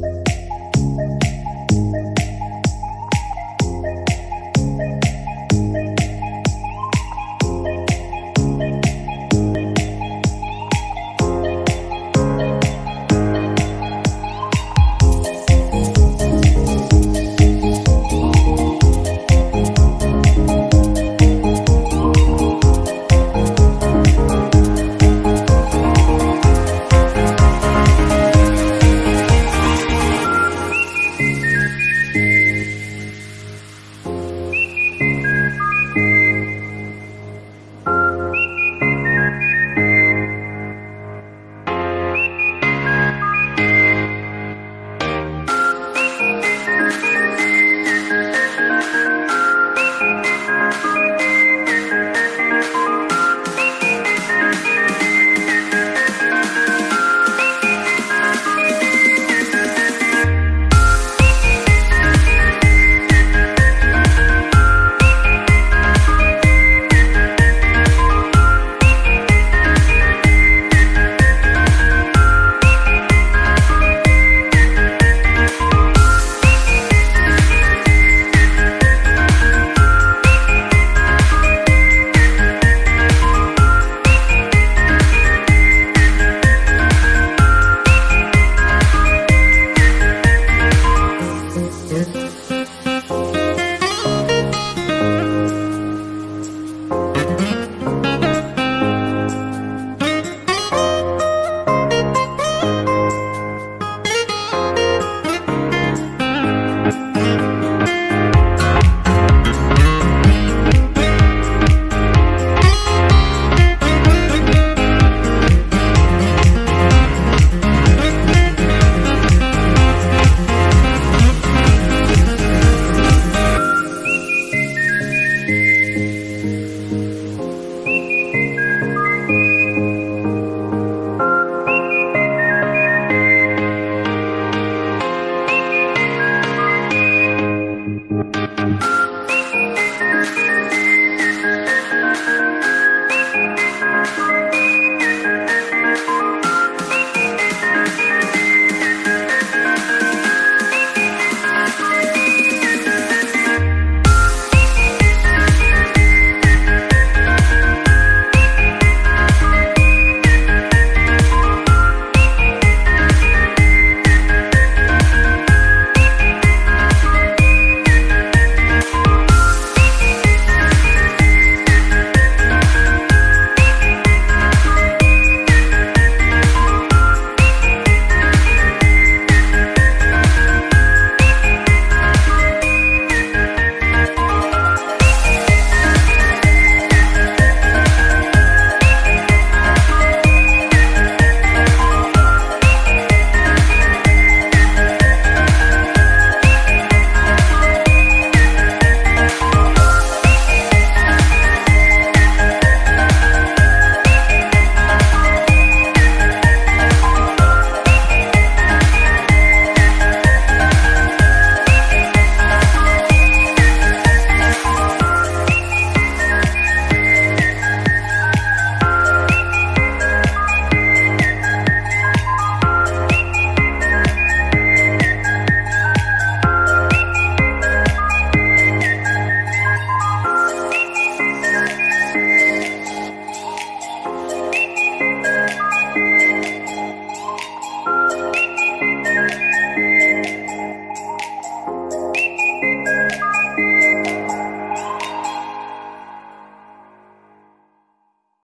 Bye.